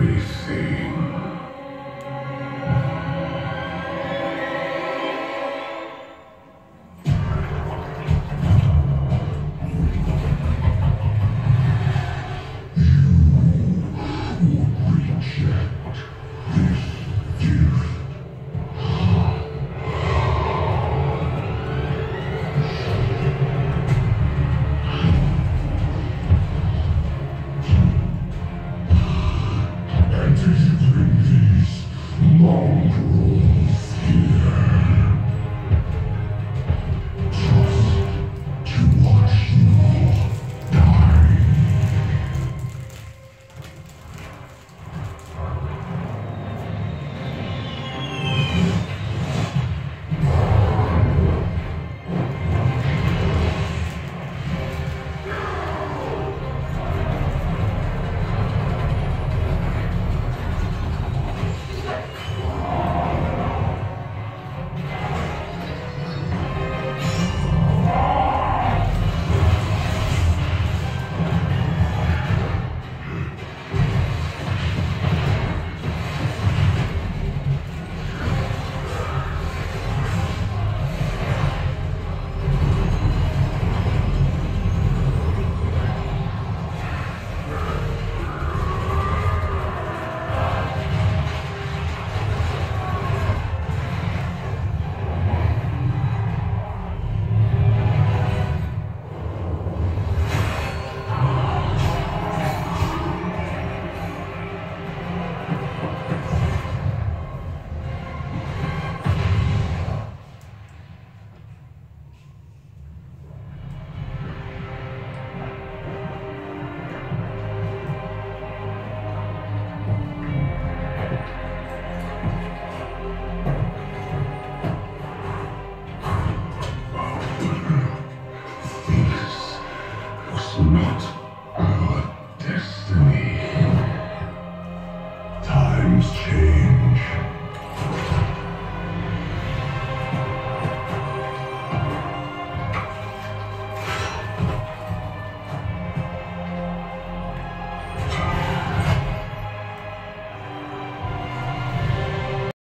everything.